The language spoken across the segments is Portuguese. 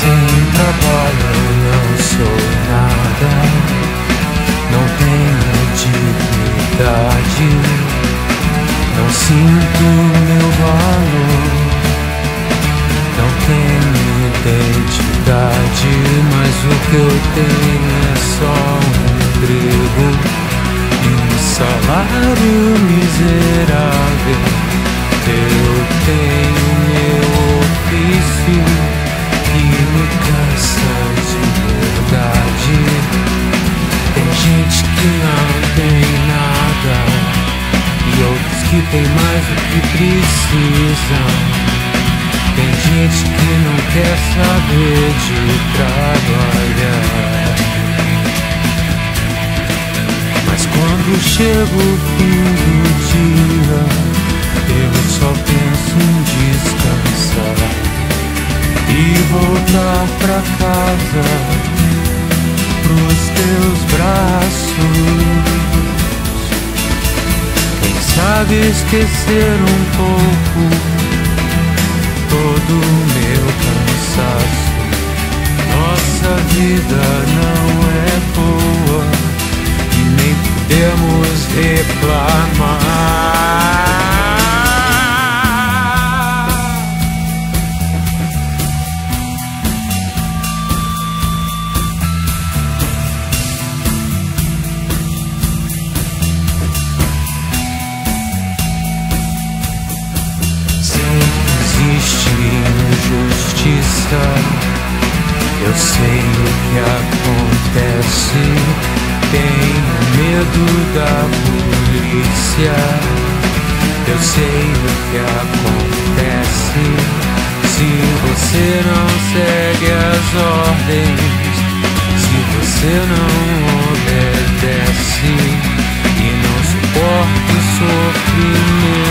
trabalho, eu não sou nada. Não tenho dignidade. Não sinto meu valor. Não tenho identidade. Mas o que eu tenho é só um emprego e um salário miserável. Que não tem nada e outros que tem mais do que precisam. Tem gente que não quer saber de trabalhar. Mas quando chega o fim do dia eu só penso em descansar e voltar pra casa, pros teus braços. Quem sabe esquecer um pouco todo o meu cansaço. Nossa vida não é boa e nem podemos reclamar. Eu sei o que acontece. Tenho medo da polícia. Eu sei o que acontece. Se você não segue as ordens, se você não obedece e não suporta o sofrimento,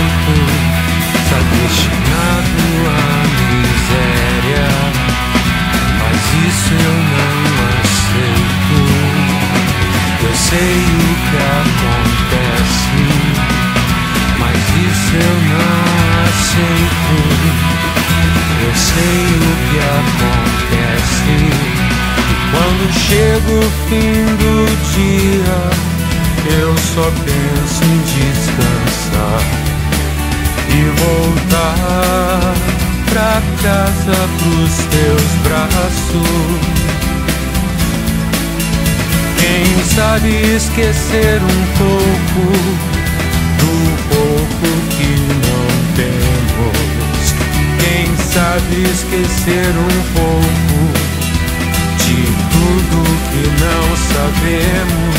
sei o que acontece, mas isso eu não aceito. Eu sei o que acontece. E quando chega o fim do dia, eu só penso em descansar e voltar pra casa pros teus braços. Quem sabe esquecer um pouco do pouco que não temos. Quem sabe esquecer um pouco de tudo que não sabemos.